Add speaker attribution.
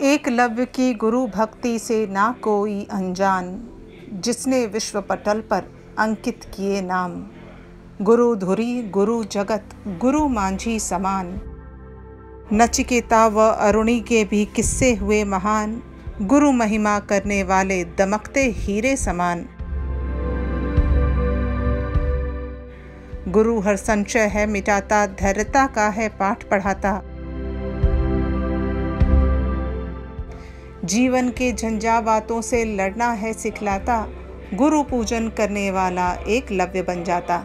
Speaker 1: एकलव्य की गुरु भक्ति से ना कोई अनजान, जिसने विश्व पटल पर अंकित किए नाम। गुरु धुरी, गुरु जगत, गुरु मांझी समान। नचिकेता व अरुणी के भी किस्से हुए महान। गुरु महिमा करने वाले दमकते हीरे समान। गुरु हर संचय है, मिटाता, धैर्यता का है, पाठ पढ़ाता। जीवन के झंझावातों से लड़ना है सिखलाता, गुरु पूजन करने वाला एक लव्य बन जाता।